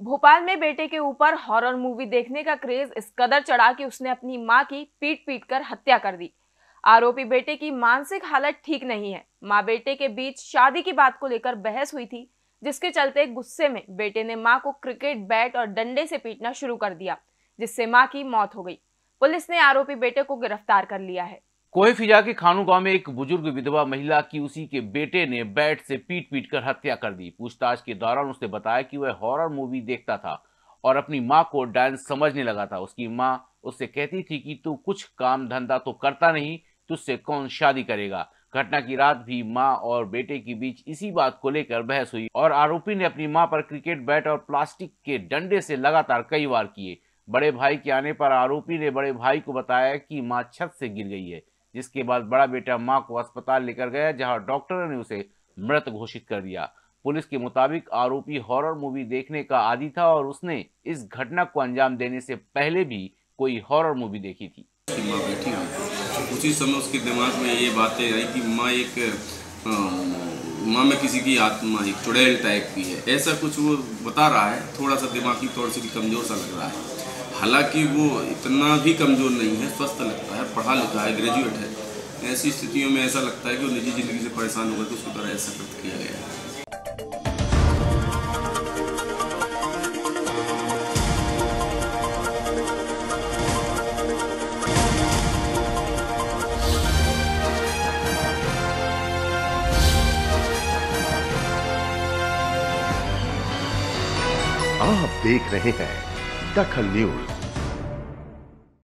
भोपाल में बेटे के ऊपर हॉरर मूवी देखने का क्रेज इस कदर चढ़ा कि उसने अपनी माँ की पीट पीट कर हत्या कर दी। आरोपी बेटे की मानसिक हालत ठीक नहीं है। माँ बेटे के बीच शादी की बात को लेकर बहस हुई थी, जिसके चलते गुस्से में बेटे ने माँ को क्रिकेट बैट और डंडे से पीटना शुरू कर दिया, जिससे माँ की मौत हो गई। पुलिस ने आरोपी बेटे को गिरफ़्तार कर लिया है। कोहे फिजा के खानू गाँव में एक बुज़ुर्ग विधवा महिला की उसी के बेटे ने बैट से पीट पीट कर हत्या कर दी। पूछताछ के दौरान उसने बताया कि वह हॉरर मूवी देखता था और अपनी माँ को डांस समझने लगा था। उसकी माँ उससे कहती थी कि, तू कुछ काम धंधा तो करता नहीं, तुझसे कौन शादी करेगा? घटना की रात भी माँ और बेटे के बीच इसी बात को लेकर बहस हुई और आरोपी ने अपनी माँ पर क्रिकेट बैट और प्लास्टिक के डंडे से लगातार कई बार किए। बड़े भाई के आने पर आरोपी ने बड़े भाई को बताया कि माँ छत से गिर गई है। जिसके बाद बड़ा बेटा माँ को अस्पताल लेकर गया, जहाँ डॉक्टरों ने उसे मृत घोषित कर दिया। पुलिस के मुताबिक आरोपी हॉरर मूवी देखने का आदि था और उसने इस घटना को अंजाम देने से पहले भी कोई हॉरर मूवी देखी थी। माँ उसी समय उसके दिमाग में ये बातें आई कि माँ एक माँ में किसी की आत्मा एक चुड़ैल टाइप की है। ऐसा कुछ वो बता रहा है, थोड़ा सा दिमागी तौर से भी कमज़ोर सा लग रहा है। हालाँकि वो इतना भी कमज़ोर नहीं है, स्वस्थ लगता है, पढ़ा लिखा है ग्रेजुएट है। ऐसी स्थितियों में ऐसा लगता है कि वो निजी ज़िंदगी से परेशान होगा तो उसको तरह ऐसा कृत किया गया है। आप देख रहे हैं दखल न्यूज़